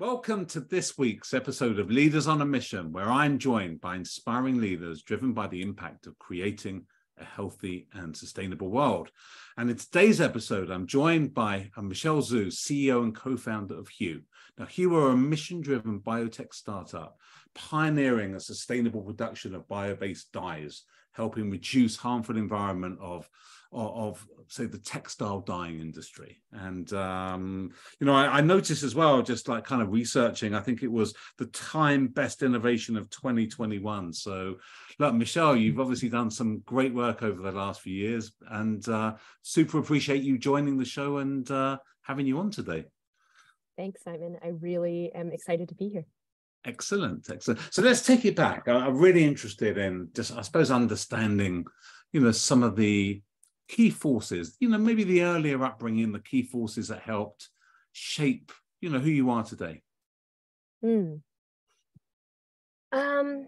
Welcome to this week's episode of Leaders on a Mission, where I'm joined by inspiring leaders driven by the impact of creating a healthy and sustainable world. And in today's episode, I'm joined by Michelle Zhu, CEO and co founder of Huue. Now, Huue are a mission driven biotech startup pioneering a sustainable production of bio based dyes, helping reduce harmful environment of of, of say the textile dyeing industry. And um, you know I, I, noticed as well just like kind of researching i think it was the time best innovation of 2021 so look michelle you've obviously done some great work over the last few years and uh, super appreciate you joining the show and uh, having you on today. Thanks simon. I really am excited to be here. Excellent excellent. So let's take it back. I'm really interested in just i suppose understanding you know some of the key forces, you know, maybe the earlier upbringing, the key forces that helped shape, you know, who you are today? Mm. Um,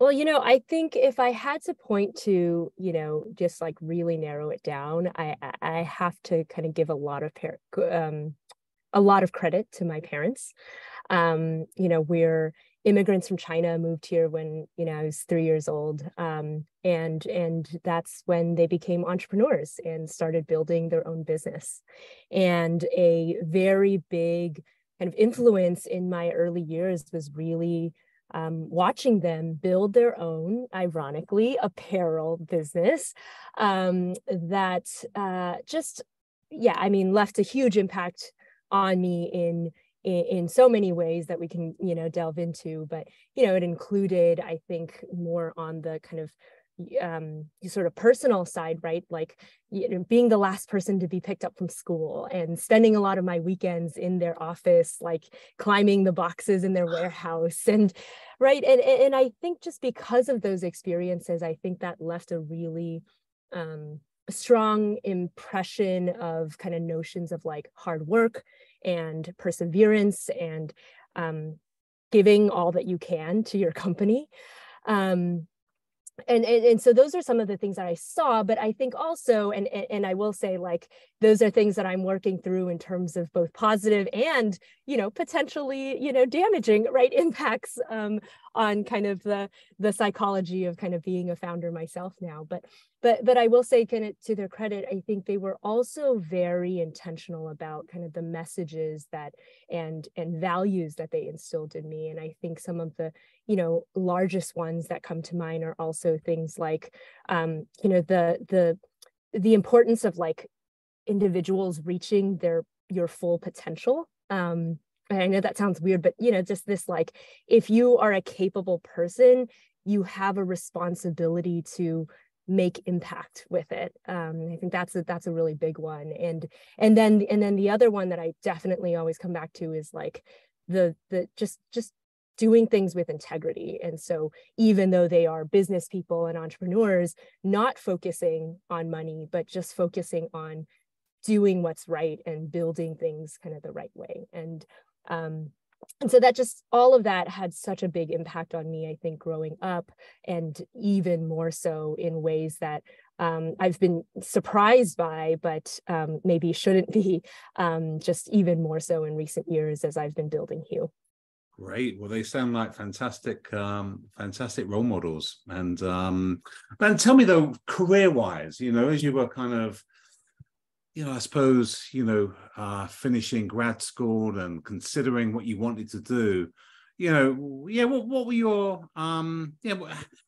well, you know, I think if I had to point to, you know, just like really narrow it down, I I have to kind of give a lot of par- um, a lot of credit to my parents. Um, you know, we're immigrants from China moved here when you know I was three years old, um, and and that's when they became entrepreneurs and started building their own business. And a very big kind of influence in my early years was really um, watching them build their own, ironically, apparel business um, that uh, just yeah, I mean, left a huge impact on me in in, in so many ways that we can you know delve into but you know it included i think more on the kind of um sort of personal side right? Like you know being the last person to be picked up from school and spending a lot of my weekends in their office like climbing the boxes in their warehouse and right? And and i think just because of those experiences i think that left a really um strong impression of kind of notions of like hard work and perseverance and um, giving all that you can to your company. Um, and, and, and so those are some of the things that I saw, but I think also, and, and I will say like, those are things that I'm working through in terms of both positive and, you know, potentially, you know, damaging, right, impacts um, on kind of the, the psychology of kind of being a founder myself now. But but but I will say, kind of to their credit, I think they were also very intentional about kind of the messages that and and values that they instilled in me. And I think some of the you know largest ones that come to mind are also things like um, you know the the the importance of like individuals reaching their your full potential. Um, I know that sounds weird, but you know, just this like if you are a capable person, you have a responsibility to make impact with it. Um, i think that's a that's a really big one. And and then and then the other one that i definitely always come back to is like the the just just doing things with integrity. And so even though they are business people and entrepreneurs not focusing on money but just focusing on doing what's right and building things kind of the right way and um, and so that just all of that had such a big impact on me i think growing up and even more so in ways that um, i've been surprised by but um, maybe shouldn't be um, just even more so in recent years as i've been building Huue Great. Well, they sound like fantastic, um, fantastic role models. And um, and tell me though, career-wise, you know, as you were kind of you know, I suppose, you know, uh, finishing grad school and considering what you wanted to do, you know, yeah, what, what were your, um, yeah,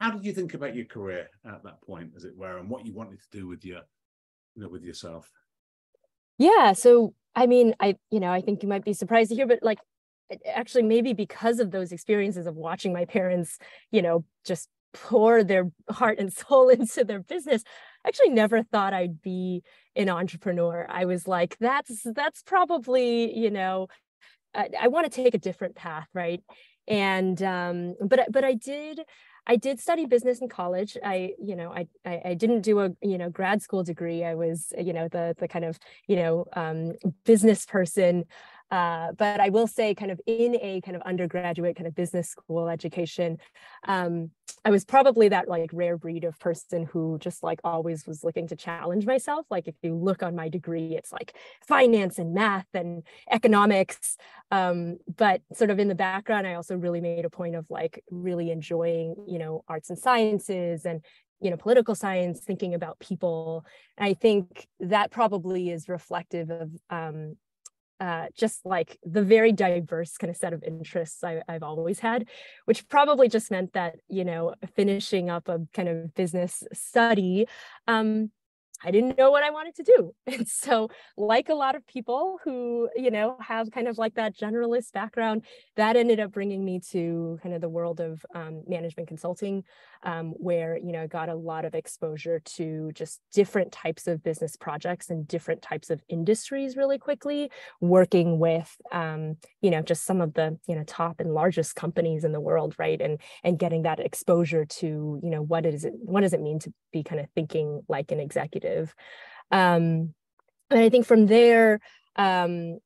how did you think about your career at that point, as it were, and what you wanted to do with your, you know, with yourself? Yeah. So, I mean, I, you know, I think you might be surprised to hear, but like, actually, maybe because of those experiences of watching my parents, you know, just pour their heart and soul into their business, actually never thought I'd be an entrepreneur. I was like, that's that's probably, you know, I, I want to take a different path, right? And um, but but I did I did study business in college. I, you know, I, I, I didn't do a, you know, grad school degree. I was, you know, the the kind of, you know, um, business person. Uh, but I will say, kind of in a kind of undergraduate kind of business school education, um, I was probably that like rare breed of person who just like always was looking to challenge myself. Like if you look on my degree, it's like finance and math and economics. Um, but sort of in the background, I also really made a point of like really enjoying, you know, arts and sciences and you know political science thinking about people i think that probably is reflective of um, uh, just like the very diverse kind of set of interests I, have always had, which probably just meant that, you know, finishing up a kind of business study, um, I didn't know what I wanted to do. And so, like a lot of people who, you know, have kind of like that generalist background, that ended up bringing me to kind of the world of um, management consulting, um, where, you know, I got a lot of exposure to just different types of business projects and different types of industries really quickly, working with, um, you know, just some of the, you know, top and largest companies in the world, right? And, and getting that exposure to, you know, what is it, what does it mean to be kind of thinking like an executive. Um, and I think from there, um,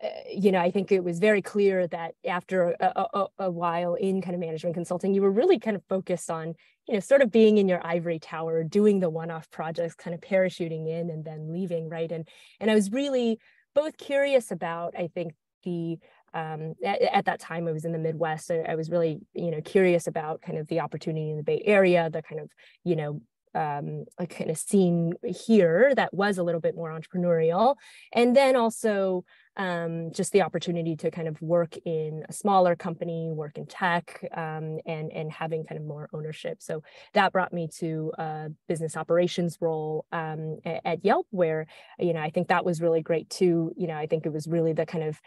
eh, you know, I think it was very clear that after a, a, a, while in kind of management consulting, you were really kind of focused on, you know, sort of being in your ivory tower, doing the one-off projects, kind of parachuting in and then leaving, right? And and I was really both curious about, I think, the um, at, at, that time I was in the Midwest. I, I, was really, you know, curious about kind of the opportunity in the Bay Area, the kind of, you know, um, a kind of scene here that was a little bit more entrepreneurial. And then also um, just the opportunity to kind of work in a smaller company, work in tech, um, and, and having kind of more ownership. So that brought me to a business operations role um, at, Yelp, where, you know, I think that was really great too. You know, I think it was really the kind of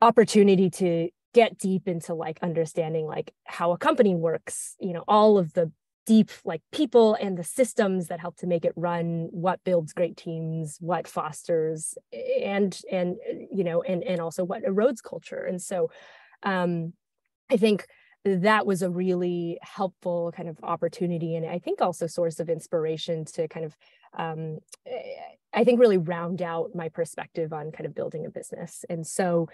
opportunity to get deep into like understanding like how a company works you know all of the deep like people and the systems that help to make it run what builds great teams what fosters and and you know and and also what erodes culture. And so um i think that was a really helpful kind of opportunity and i think also source of inspiration to kind of um, i think really round out my perspective on kind of building a business. And so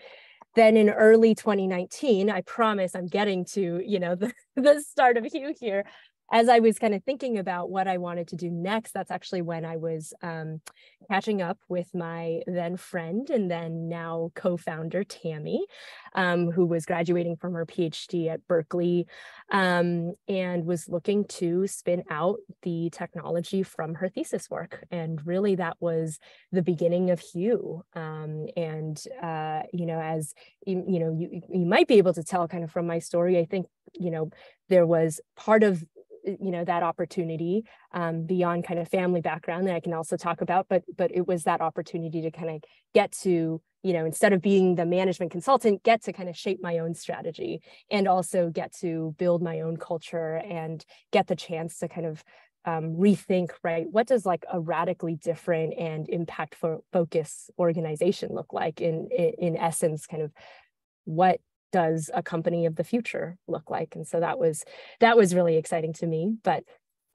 then in early 2019 i promise i'm getting to you know the, the start of Huue here as I was kind of thinking about what I wanted to do next, that's actually when I was um, catching up with my then friend and then now co founder, Tammy, um, who was graduating from her PhD at Berkeley um, and was looking to spin out the technology from her thesis work. And really, that was the beginning of Huue. Um, and, uh, you know, as you, you know, you, you might be able to tell kind of from my story, I think, you know, there was part of you know that opportunity um, beyond kind of family background that I can also talk about but but it was that opportunity to kind of get to you know instead of being the management consultant get to kind of shape my own strategy and also get to build my own culture and get the chance to kind of um, rethink right what does like a radically different and impact focus organization look like in, in in essence kind of what does a company of the future look like? And so that was that was really exciting to me. But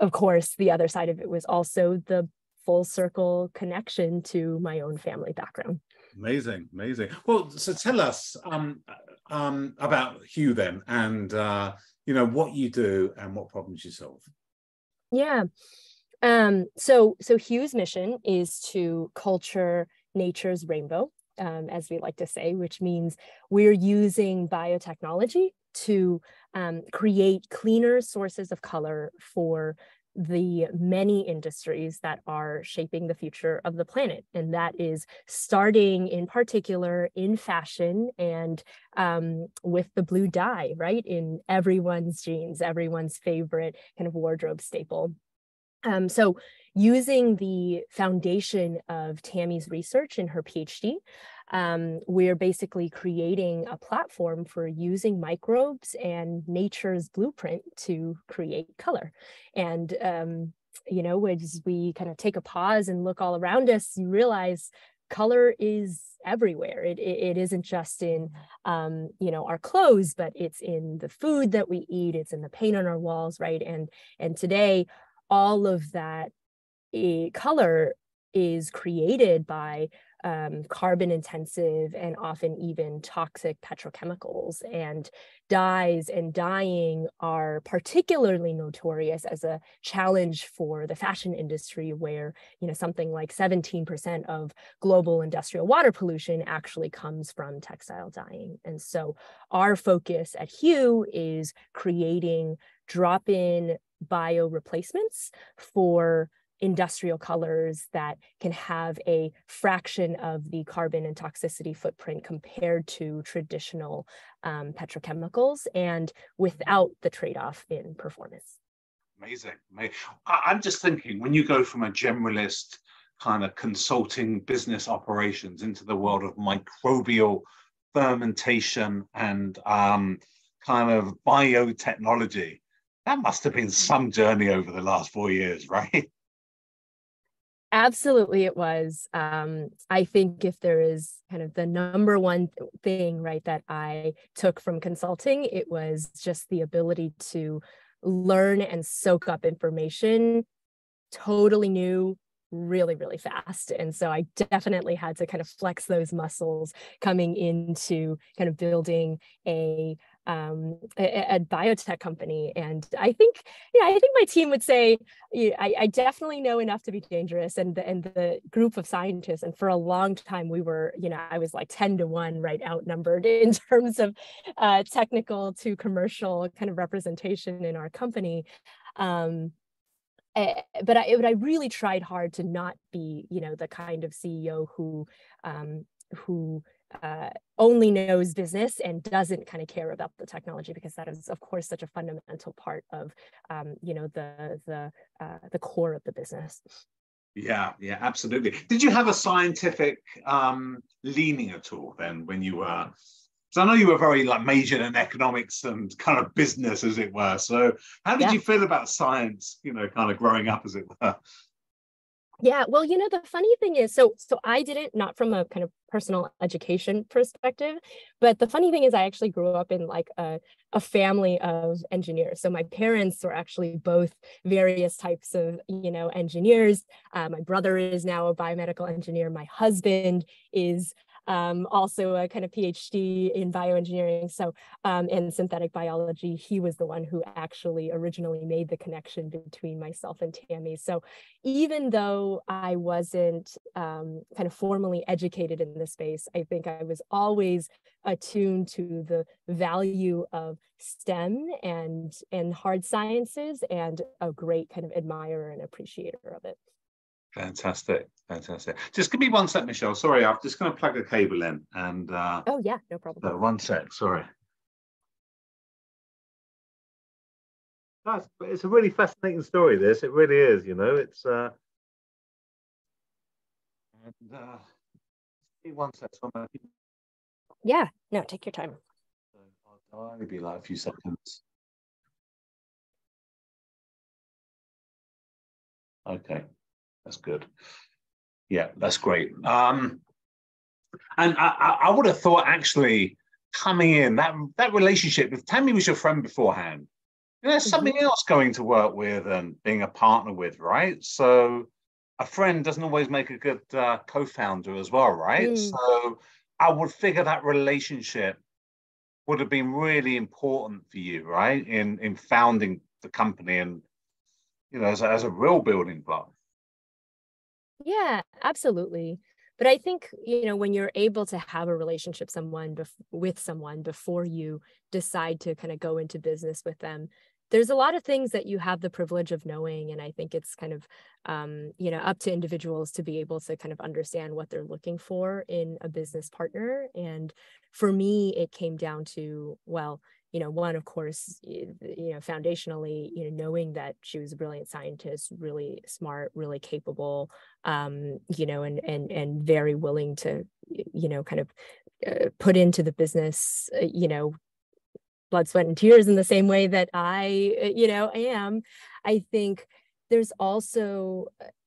of course the other side of it was also the full circle connection to my own family background. Amazing amazing. Well so tell us um, um, about Huue then and uh, you know what you do and what problems you solve. Yeah. Um, so so Huue's mission is to culture nature's rainbow um, as we like to say, which means we're using biotechnology to um, create cleaner sources of color for the many industries that are shaping the future of the planet. And that is starting in particular in fashion and um, with the blue dye, right? In everyone's jeans, everyone's favorite kind of wardrobe staple. Um, so using the foundation of Tammy's research in her PhD, um, we're basically creating a platform for using microbes and nature's blueprint to create color. And, um, you know, as we kind of take a pause and look all around us, you realize color is everywhere. It, it, it isn't just in, um, you know, our clothes, but it's in the food that we eat. It's in the paint on our walls, right? And and today, all of that a color is created by um, carbon intensive and often even toxic petrochemicals. And dyes and dyeing are particularly notorious as a challenge for the fashion industry, where you know something like 17% of global industrial water pollution actually comes from textile dyeing. And so our focus at Huue is creating drop-in bio replacements for industrial colors that can have a fraction of the carbon and toxicity footprint compared to traditional um, petrochemicals and without the trade-off in performance. Amazing. I'm just thinking when you go from a generalist kind of consulting business operations into the world of microbial fermentation and um, kind of biotechnology, that must have been some journey over the last four years, right? Absolutely, it was. Um, I think if there is kind of the number one thing, right, that I took from consulting, it was just the ability to learn and soak up information totally new really really fast and so i definitely had to kind of flex those muscles coming into kind of building a um, a, a, biotech company. And I think, yeah, I think my team would say, I, I, definitely know enough to be dangerous. And the, and the group of scientists, and for a long time, we were, you know, I was like 10 to one, right, outnumbered in terms of uh, technical to commercial kind of representation in our company. Um, eh, but I, but I really tried hard to not be, you know, the kind of CEO who, um, who uh, only knows business and doesn't kind of care about the technology because that is of course such a fundamental part of um, you know the the uh, the core of the business yeah yeah absolutely did you have a scientific um, leaning at all then when you were so I know you were very like majored in economics and kind of business, as it were. So how did yeah. you feel about science, you know, kind of growing up, as it were? Yeah, well, you know, the funny thing is, so so I didn't not from a kind of personal education perspective, but the funny thing is I actually grew up in like a, a family of engineers. So my parents were actually both various types of, you know, engineers. Uh, my brother is now a biomedical engineer. My husband is um, also a kind of PhD in bioengineering, so um, and synthetic biology. He was the one who actually originally made the connection between myself and Tammy. So even though I wasn't um, kind of formally educated in this space, I think I was always attuned to the value of STEM and and hard sciences, and a great kind of admirer and appreciator of it. Fantastic, fantastic. Just give me one sec, Michelle. Sorry, I'm just going to plug a cable in and. Uh, oh yeah, no problem. So one sec. Sorry. That's, it's a really fascinating story. This, it really is. You know, it's. Uh, and, uh, one sec. So yeah. No, take your time. I'll only be like a few seconds. Okay. That's good. Yeah, that's great. Um, and I, I would have thought actually coming in that that relationship with Tammy was your friend beforehand. there's mm-hmm. something else going to work with and being a partner with, right? So a friend doesn't always make a good uh, co-founder as well, right? Mm. So I would figure that relationship would have been really important for you, right? In in founding the company and you know as a, as a real building block. Yeah, absolutely. But I think, you know, when you're able to have a relationship someone bef- with someone before you decide to kind of go into business with them, there's a lot of things that you have the privilege of knowing and i think it's kind of um, you know up to individuals to be able to kind of understand what they're looking for in a business partner and for me it came down to well you know one of course you know foundationally you know knowing that she was a brilliant scientist really smart really capable um you know and and and very willing to you know kind of uh, put into the business uh, you know blood sweat and tears in the same way that i uh, you know am i think there's also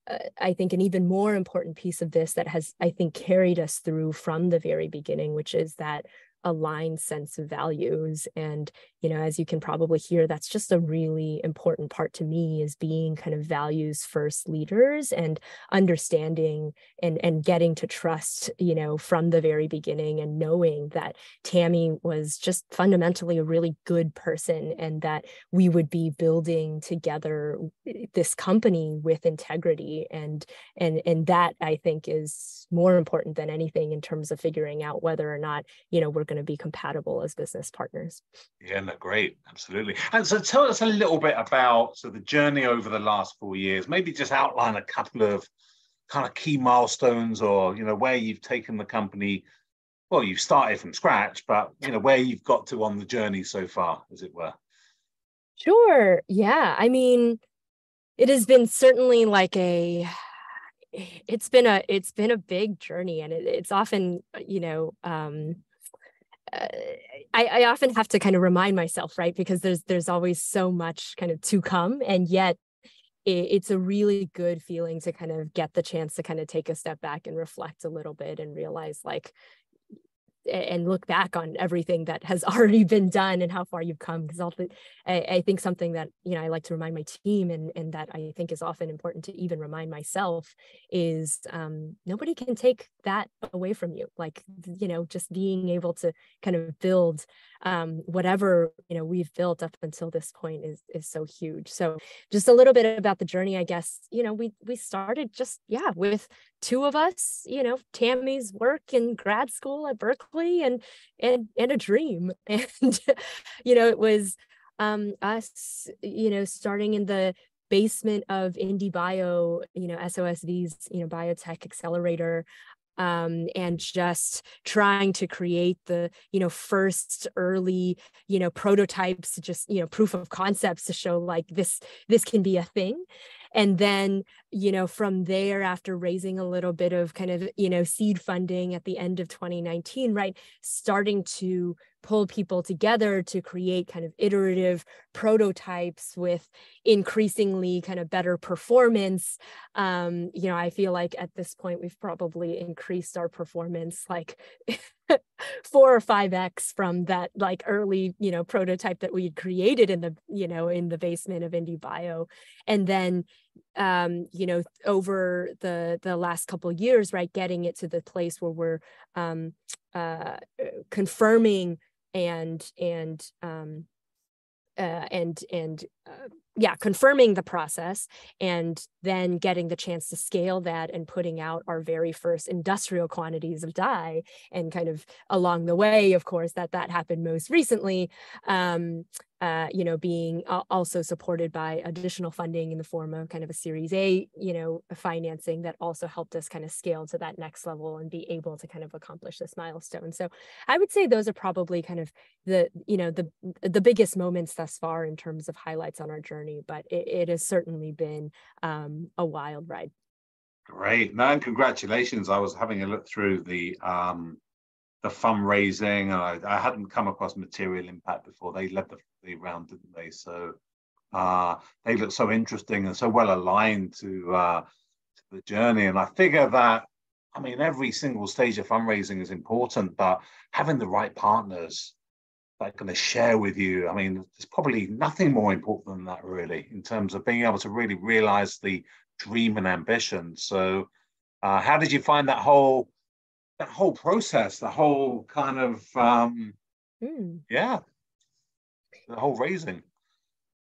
uh, I think an even more important piece of this that has, I think, carried us through from the very beginning, which is that aligned sense of values and you know as you can probably hear that's just a really important part to me is being kind of values first leaders and understanding and and getting to trust you know from the very beginning and knowing that Tammy was just fundamentally a really good person and that we would be building together this company with integrity. And and and that I think is more important than anything in terms of figuring out whether or not you know we're going to be compatible as business partners. Yeah, no, great, absolutely. And so, tell us a little bit about so the journey over the last four years. Maybe just outline a couple of kind of key milestones, or you know, where you've taken the company. Well, you've started from scratch, but you know where you've got to on the journey so far, as it were. Sure. Yeah. I mean, it has been certainly like a it's been a it's been a big journey and it, it's often you know um I, I often have to kind of remind myself, right? Because there's there's always so much kind of to come, and yet it, it's a really good feeling to kind of get the chance to kind of take a step back and reflect a little bit and realize like and look back on everything that has already been done and how far you've come because I, I think something that you know I like to remind my team and and that I think is often important to even remind myself is um, nobody can take that away from you. Like you know just being able to kind of build um, whatever you know we've built up until this point is is so huge. So just a little bit about the journey I guess. You know we we started just yeah with two of us you know Tammy's work in grad school at Berkeley and and and a dream. And you know it was um us you know starting in the basement of IndieBio, you know, SOSV's, you know, biotech accelerator, um, and just trying to create the, you know, first early, you know, prototypes, just, you know, proof of concepts to show like this, this can be a thing and then you know from there after raising a little bit of kind of you know seed funding at the end of 2019 right starting to pull people together to create kind of iterative prototypes with increasingly kind of better performance um, you know i feel like at this point we've probably increased our performance like four or five x from that like early you know prototype that we had created in the you know in the basement of IndieBio. And then um you know over the the last couple years right getting it to the place where we're um uh confirming and and um uh, and and uh, yeah confirming the process and then getting the chance to scale that and putting out our very first industrial quantities of dye and kind of along the way of course that that happened most recently um, uh, you know, being also supported by additional funding in the form of kind of a Series A, you know, financing that also helped us kind of scale to that next level and be able to kind of accomplish this milestone. So I would say those are probably kind of the, you know, the the biggest moments thus far in terms of highlights on our journey. But it, it has certainly been um, a wild ride. Great, man! Congratulations. I was having a look through the um, the fundraising. I, I hadn't come across Material Impact before. They led the, the round, didn't they? So uh, they look so interesting and so well aligned to, uh, to the journey. And I figure that, I mean, every single stage of fundraising is important, but having the right partners that are going to share with you, I mean, there's probably nothing more important than that, really, in terms of being able to really realize the dream and ambition. So, uh, how did you find that whole that whole process, the whole kind of um, mm. yeah, the whole raising.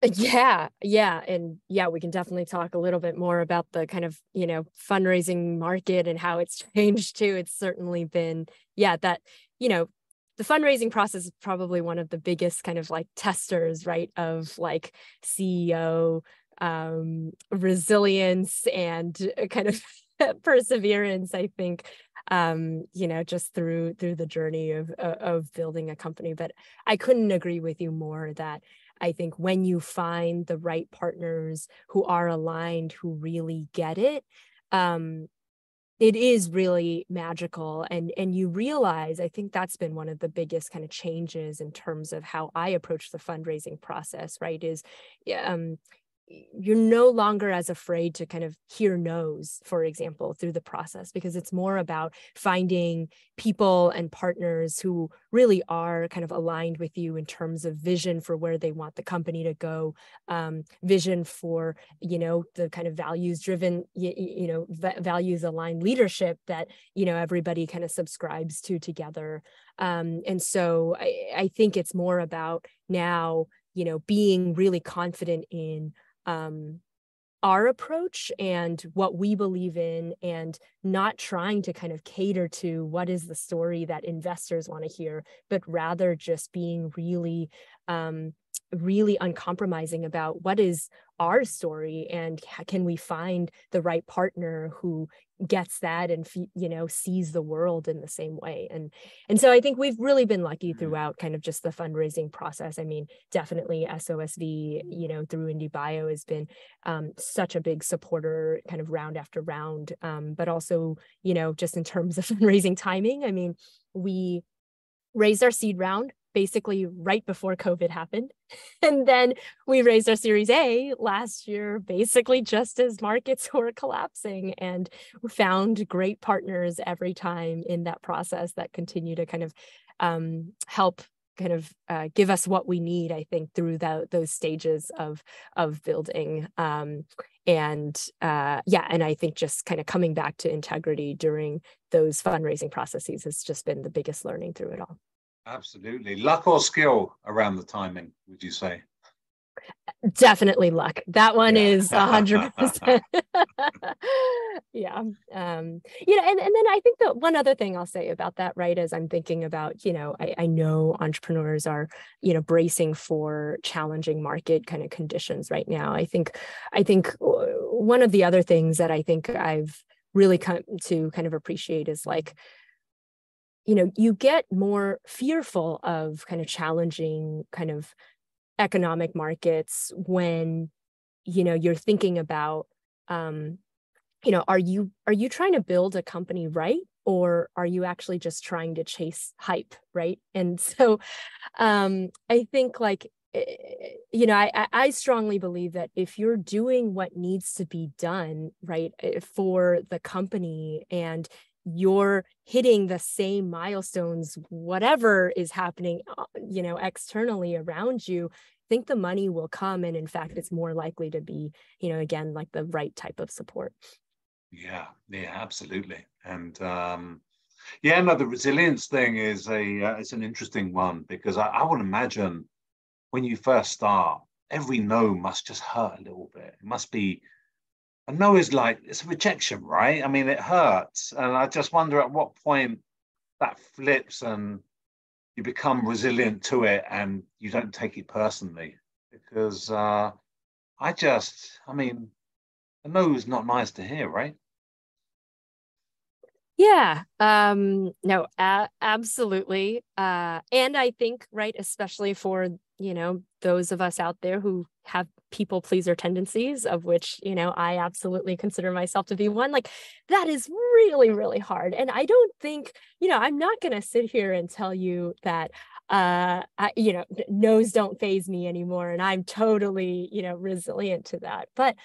Yeah, yeah, and yeah, we can definitely talk a little bit more about the kind of you know fundraising market and how it's changed too. It's certainly been yeah that you know the fundraising process is probably one of the biggest kind of like testers right of like CEO um resilience and uh, kind of perseverance i think um, you know, just through through the journey of of building a company. But I couldn't agree with you more that I think when you find the right partners who are aligned, who really get it, um, it is really magical and and you realize i think that's been one of the biggest kind of changes in terms of how i approach the fundraising process right is um you're no longer as afraid to kind of hear no's for example through the process because it's more about finding people and partners who really are kind of aligned with you in terms of vision for where they want the company to go um, vision for you know the kind of values driven you, you know values aligned leadership that you know everybody kind of subscribes to together. Um, and so I, I think it's more about now you know being really confident in um, our approach and what we believe in and not trying to kind of cater to what is the story that investors want to hear but rather just being really um, really uncompromising about what is our story and can we find the right partner who gets that and you know sees the world in the same way. And and so i think we've really been lucky mm-hmm. throughout kind of just the fundraising process. I mean definitely sosv you know through IndieBio has been um, such a big supporter kind of round after round. Um, but also you know just in terms of fundraising timing i mean we raised our seed round basically right before COVID happened. And then we raised our Series A last year, basically just as markets were collapsing, and found great partners every time in that process that continue to kind of um, help kind of uh, give us what we need i think through the, those stages of of building um, and uh, yeah and i think just kind of coming back to integrity during those fundraising processes has just been the biggest learning through it all Absolutely. Luck or skill around the timing, would you say? Definitely luck. That one yeah. is a hundred percent. Yeah. Um, you know, and, and then I think that one other thing I'll say about that, right, as I'm thinking about, you know, I, I know entrepreneurs are, you know, bracing for challenging market kind of conditions right now. I think, I think one of the other things that I think I've really come to kind of appreciate is like you know you get more fearful of kind of challenging kind of economic markets when you know you're thinking about um you know are you are you trying to build a company right or are you actually just trying to chase hype right? And so um i think like eh, you know I, I strongly believe that if you're doing what needs to be done right eh, for the company and you're hitting the same milestones whatever is happening uh, you know externally around you think the money will come and in fact it's more likely to be you know again like the right type of support. Yeah yeah absolutely. And um yeah no the resilience thing is a uh, it's an interesting one because I, I would imagine when you first start every no must just hurt a little bit. It must be I know it's like it's rejection, right? I mean, it hurts, and I just wonder at what point that flips and you become resilient to it, and you don't take it personally. Because uh, I just, I mean, I know it's not nice to hear, right? Yeah, um, no, a- absolutely. Uh, and I think, right, especially for, you know, those of us out there who have people pleaser tendencies, of which, you know, I absolutely consider myself to be one, like that is really, really hard. And I don't think, you know, I'm not going to sit here and tell you that uh I, you know no's don't faze me anymore and i'm totally you know resilient to that but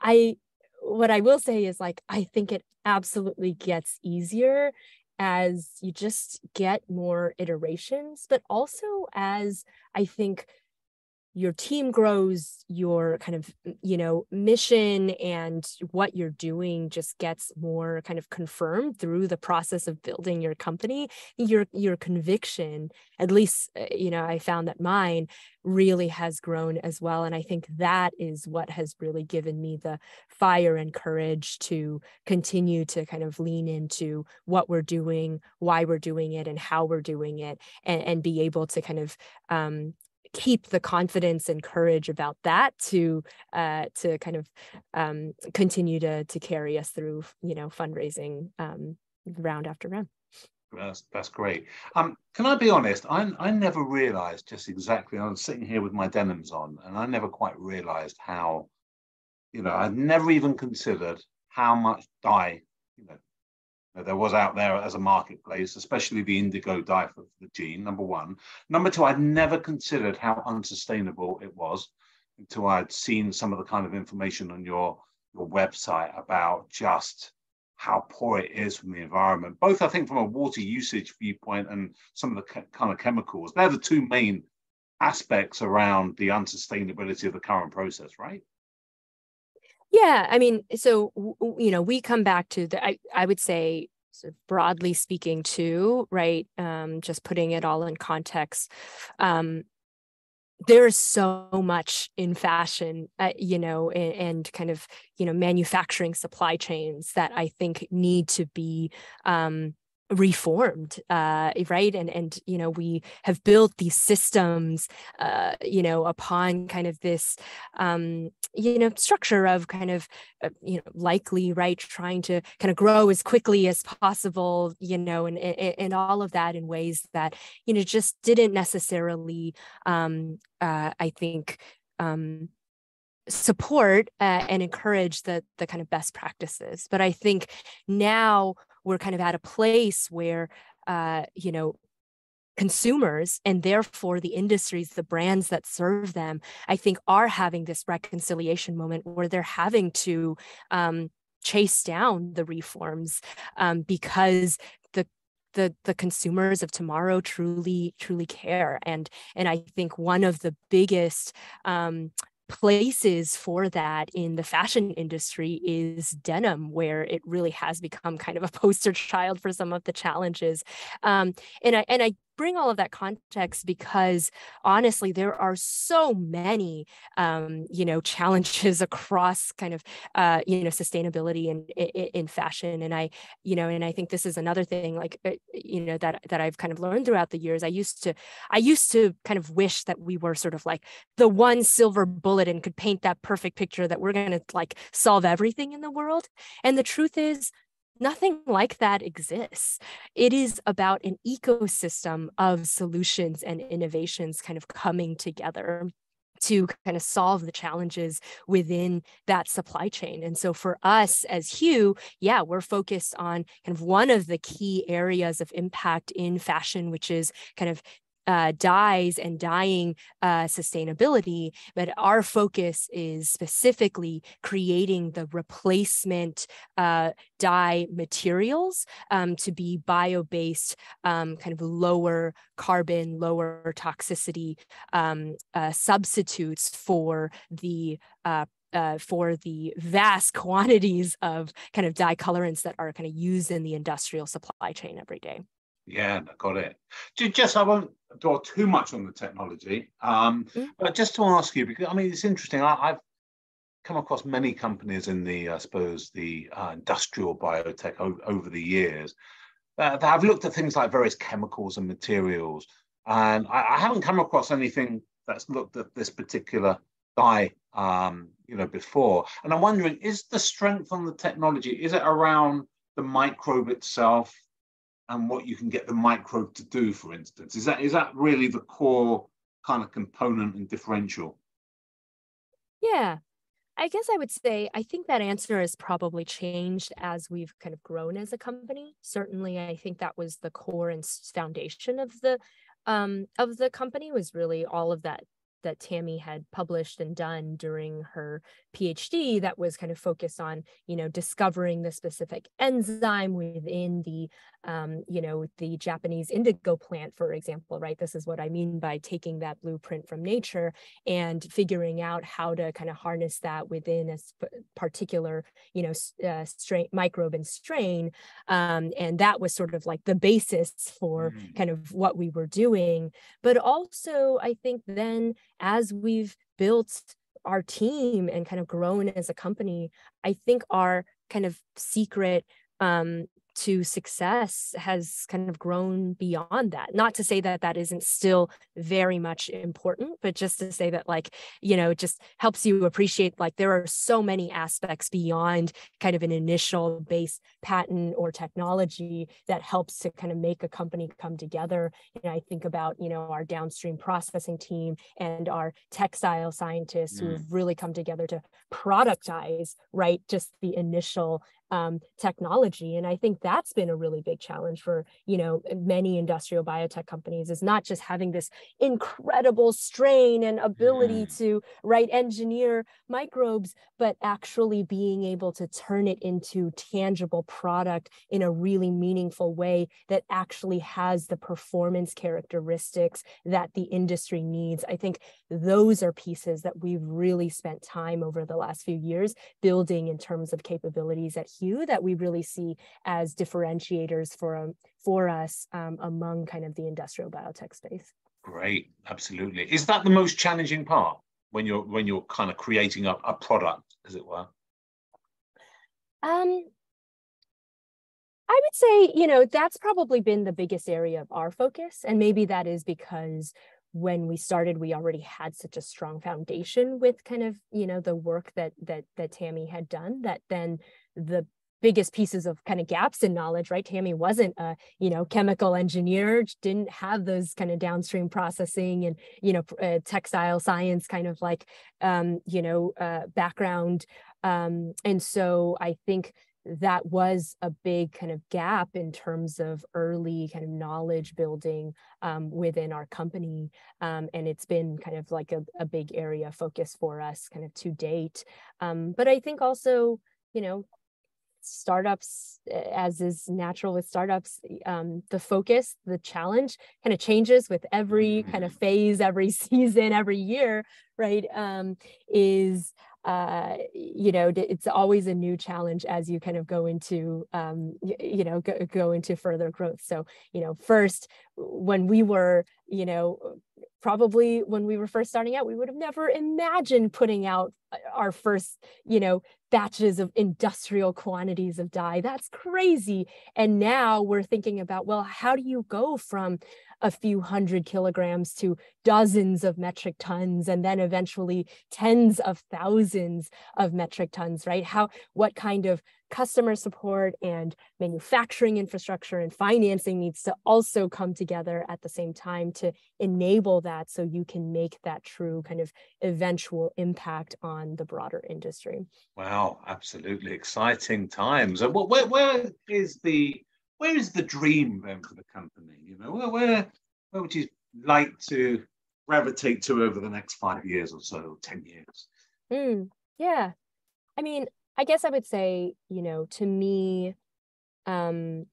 i what I will say is like I think it absolutely gets easier as you just get more iterations, but also as I think your team grows your kind of you know mission and what you're doing just gets more kind of confirmed through the process of building your company your your conviction at least uh, you know i found that mine really has grown as well and i think that is what has really given me the fire and courage to continue to kind of lean into what we're doing why we're doing it and how we're doing it and, and be able to kind of um, keep the confidence and courage about that to uh, to kind of um, continue to to carry us through you know fundraising um, round after round. That's that's great. Um, can I be honest? I I never realised just exactly. I was sitting here with my denims on, and I never quite realised how, you know, I'd never even considered how much dye, you know, there was out there as a marketplace, especially the indigo dye for the jean, number one. Number two, I'd never considered how unsustainable it was. until I'd seen some of the kind of information on your your website about just how poor it is from the environment, both I think from a water usage viewpoint and some of the kind of chemicals. They're the two main aspects around the unsustainability of the current process, right? Yeah, I mean, so you know, we come back to the. I I would say, sort of broadly speaking, too, right? Um, just putting it all in context. Um, there is so much in fashion, uh, you know, and, and, kind of, you know, manufacturing supply chains that I think need to be um, reformed uh, right? And and you know we have built these systems uh, you know upon kind of this um, you know structure of kind of uh, you know likely right trying to kind of grow as quickly as possible you know and, and, and all of that in ways that you know just didn't necessarily um, uh, i think um, support uh, and encourage the the kind of best practices. But i think now we're kind of at a place where uh, you know consumers and therefore the industries the brands that serve them i think are having this reconciliation moment where they're having to um, chase down the reforms um, because the the the consumers of tomorrow truly truly care. And and i think one of the biggest um, places for that in the fashion industry is denim, where it really has become kind of a poster child for some of the challenges. Um, and I and I bring all of that context because honestly there are so many um, you know challenges across kind of uh, you know sustainability and in, in, fashion. And i you know and i think this is another thing like uh, you know that that i've kind of learned throughout the years. I used to i used to kind of wish that we were sort of like the one silver bullet and could paint that perfect picture that we're going to like solve everything in the world. And the truth is Nothing like that exists. It is about an ecosystem of solutions and innovations kind of coming together to kind of solve the challenges within that supply chain. And so for us as Huue, yeah, we're focused on kind of one of the key areas of impact in fashion, which is kind of uh, dyes and dyeing uh, sustainability, but our focus is specifically creating the replacement uh, dye materials um, to be bio-based, um, kind of lower carbon, lower toxicity um, uh, substitutes for the uh, uh, for the vast quantities of kind of dye colorants that are kind of used in the industrial supply chain every day. Yeah, got it. Just I won't dwell too much on the technology, um, mm. but just to ask you because I mean it's interesting. I, have come across many companies in the, I suppose, the uh, industrial biotech o- over the years uh, that have looked at things like various chemicals and materials, and I, I, haven't come across anything that's looked at this particular dye, um, you know, before. And I'm wondering, is the strength on the technology is it around the microbe itself? And what you can get the microbe to do, for instance? Is that is that really the core kind of component and differential? Yeah, I guess I would say I think that answer has probably changed as we've kind of grown as a company. Certainly, I think that was the core and foundation of the um, of the company was really all of that that Tammy had published and done during her PhD that was kind of focused on, you know, discovering the specific enzyme within the, um, you know, the Japanese indigo plant, for example, right? This is what I mean by taking that blueprint from nature and figuring out how to kind of harness that within a particular, you know, uh, strain, microbe and strain. Um, and that was sort of like the basis for mm. kind of what we were doing. But also, I think then as we've built our team and kind of grown as a company, I think our kind of secret um, to success has kind of grown beyond that. Not to say that that isn't still very much important, but just to say that, like, you know, it just helps you appreciate like there are so many aspects beyond kind of an initial base patent or technology that helps to kind of make a company come together. And I think about, you know, our downstream processing team and our textile scientists mm. who have really come together to productize, right, just the initial um, technology. And I think that's been a really big challenge for, you know, many industrial biotech companies is not just having this incredible strain and ability mm. to right engineer microbes, but actually being able to turn it into tangible product in a really meaningful way that actually has the performance characteristics that the industry needs. I think those are pieces that we've really spent time over the last few years building in terms of capabilities at Huue that we really see as differentiators for, um, for us um, among kind of the industrial biotech space. Great, absolutely. Is that the most challenging part when you're when you're kind of creating a, a product, as it were? Um, I would say, you know, that's probably been the biggest area of our focus. And maybe that is because when we started, we already had such a strong foundation with kind of, you know, the work that that that Tammy had done that then the biggest pieces of kind of gaps in knowledge right tammy wasn't a you know chemical engineer didn't have those kind of downstream processing and you know uh, textile science kind of like um, you know uh, background um, and so i think that was a big kind of gap in terms of early kind of knowledge building um, within our company. Um, and it's been kind of like a, a, big area focus for us kind of to date. Um, but I think also, you know, startups as is natural with startups um, the focus the challenge kind of changes with every kind of mm-hmm. phase every season every year right um, is uh, you know, it's always a new challenge as you kind of go into, um, you, you know, go, go into further growth. So, you know, first, when we were, you know, probably when we were first starting out, we would have never imagined putting out uh, our first, you know, batches of industrial quantities of dye. That's crazy. And now we're thinking about, well, how do you go from a few hundred kilograms to dozens of metric tons and then eventually tens of thousands of metric tons right how what kind of customer support and manufacturing infrastructure and financing needs to also come together at the same time to enable that so you can make that true kind of eventual impact on the broader industry wow absolutely exciting times and what where, where is the where is the dream then for the company? You know, where where, where would you like to gravitate to over the next five years or so, ten years? Mm, yeah, I mean, I guess I would say, you know, to me, um,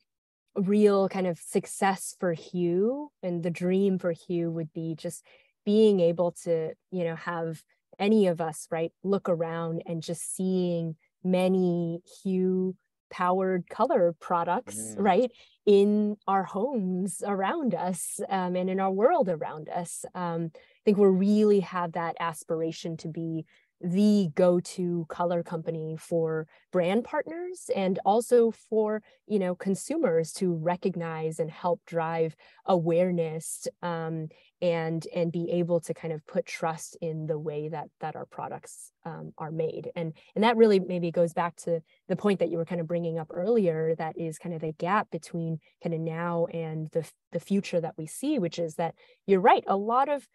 real kind of success for Huue and the dream for Huue would be just being able to, you know, have any of us, right, look around and just seeing many Huue powered color products mm. right in our homes around us um, and in our world around us um, i think we really have that aspiration to be the go-to color company for brand partners and also for you know consumers to recognize and help drive awareness um, and and be able to kind of put trust in the way that that our products um, are made. And and that really maybe goes back to the point that you were kind of bringing up earlier that is kind of the gap between kind of now and the the future that we see which is that you're right a lot of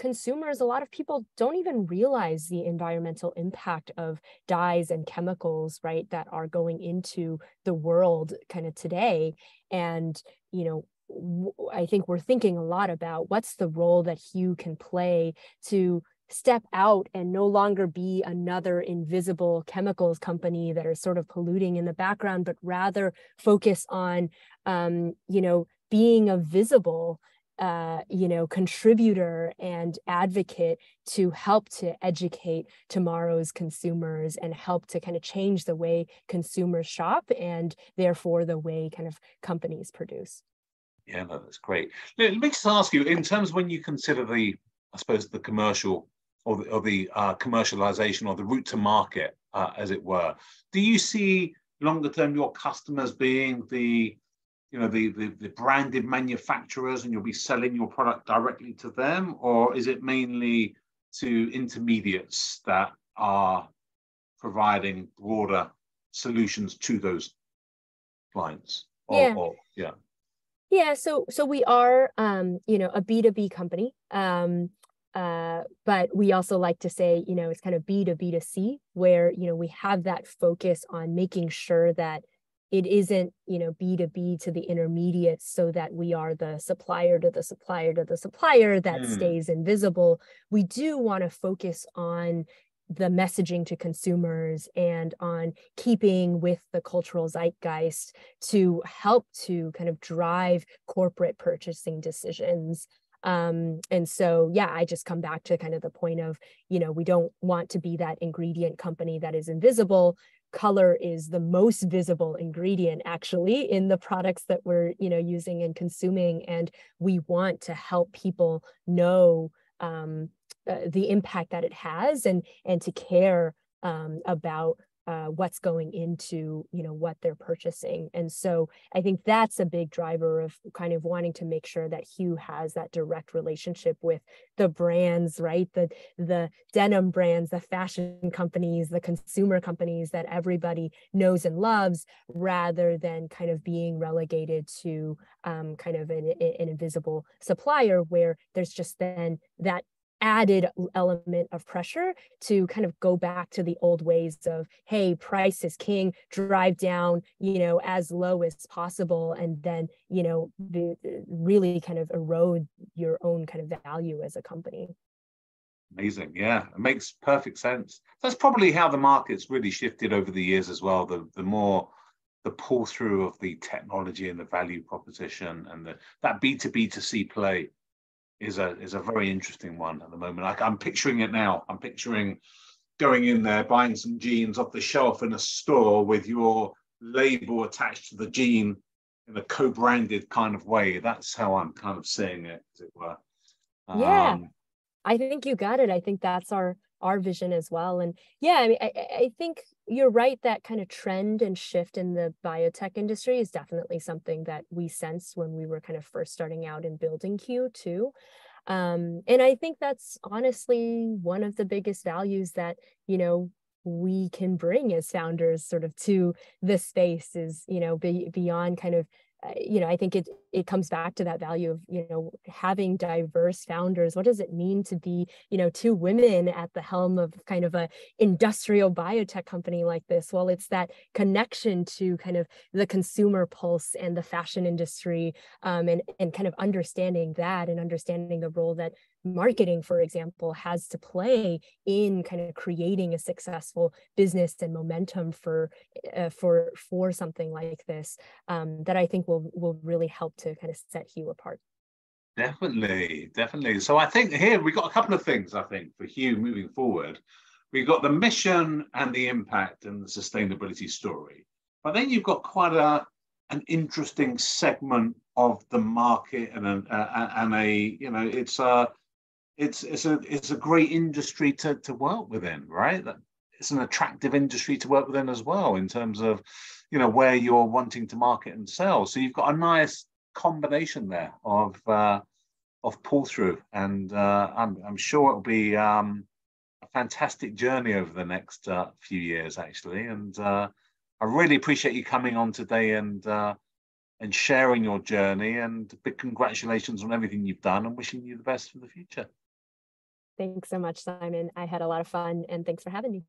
consumers, a lot of people don't even realize the environmental impact of dyes and chemicals, right, that are going into the world kind of today. And, you know, I think we're thinking a lot about what's the role that Huue can play to step out and no longer be another invisible chemicals company that are sort of polluting in the background, but rather focus on, um, you know, being a visible uh, you know, contributor and advocate to help to educate tomorrow's consumers and help to kind of change the way consumers shop and therefore the way kind of companies produce. Yeah, no, that's great. Let me just ask you, in terms when you consider the, I suppose, the commercial or the, or the uh, commercialization or the route to market, uh, as it were, do you see longer term your customers being the you know the, the, the branded manufacturers and you'll be selling your product directly to them? Or is it mainly to intermediates that are providing broader solutions to those clients? Or, yeah. Or, yeah. Yeah so so we are um you know a b2b company. Um uh, but we also like to say, you know, it's kind of B to B to C, where you know we have that focus on making sure that it isn't you know b to b to the intermediate so that we are the supplier to the supplier to the supplier that mm. stays invisible we do want to focus on the messaging to consumers and on keeping with the cultural zeitgeist to help to kind of drive corporate purchasing decisions um, and so yeah i just come back to kind of the point of you know we don't want to be that ingredient company that is invisible color is the most visible ingredient actually in the products that we're you know using and consuming and we want to help people know um, uh, the impact that it has and and to care um, about uh, what's going into you know what they're purchasing and so i think that's a big driver of kind of wanting to make sure that Huue has that direct relationship with the brands right? The the denim brands the fashion companies the consumer companies that everybody knows and loves rather than kind of being relegated to um, kind of an, an invisible supplier where there's just then that added element of pressure to kind of go back to the old ways of hey price is king drive down you know as low as possible and then you know really kind of erode your own kind of value as a company. Amazing yeah it makes perfect sense. That's probably how the market's really shifted over the years as well the the more the pull through of the technology and the value proposition and the that b2b to c play is a is a very interesting one at the moment. Like I'm picturing it now. I'm picturing going in there, buying some jeans off the shelf in a store with your label attached to the jean in a co-branded kind of way. That's how I'm kind of seeing it, as it were. Yeah, um, I think you got it. I think that's our our vision as well. And yeah, I mean, I, I think you're right that kind of trend and shift in the biotech industry is definitely something that we sensed when we were kind of first starting out in building Huue too. Um, and I think that's honestly one of the biggest values that, you know, we can bring as founders sort of to this space is, you know, be, beyond kind of you know, I think it it comes back to that value of you know having diverse founders. What does it mean to be you know two women at the helm of kind of a industrial biotech company like this? Well, it's that connection to kind of the consumer pulse and the fashion industry, um, and and kind of understanding that and understanding the role that marketing, for example, has to play in kind of creating a successful business and momentum for uh, for for something like this um, that I think will will really help to kind of set Huue apart. Definitely, definitely. So I think here we've got a couple of things. I think for Huue moving forward, we've got the mission and the impact and the sustainability story, but then you've got quite a an interesting segment of the market and a, and a you know it's a it's it's a it's a great industry to to work within, right? It's an attractive industry to work within as well in terms of you know where you're wanting to market and sell. So you've got a nice combination there of uh, of pull through, and uh, I'm I'm sure it'll be um, a fantastic journey over the next uh, few years actually, and uh, I really appreciate you coming on today and uh, and sharing your journey and big congratulations on everything you've done and wishing you the best for the future. Thanks so much, Simon. I had a lot of fun and thanks for having me.